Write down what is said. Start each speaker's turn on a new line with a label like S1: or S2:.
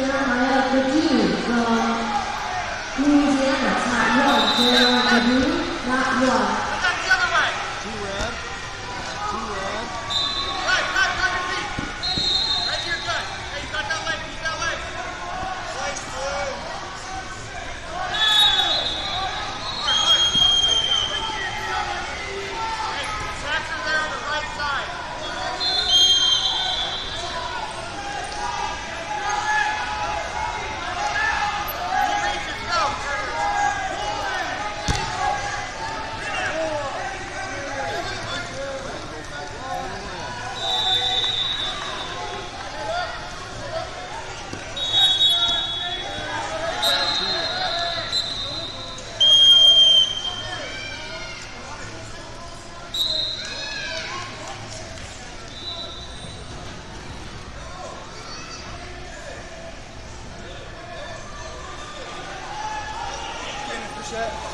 S1: Jeremiah McGee from Louisiana, top one. Jeremiah McGee, not one.
S2: Two chefe.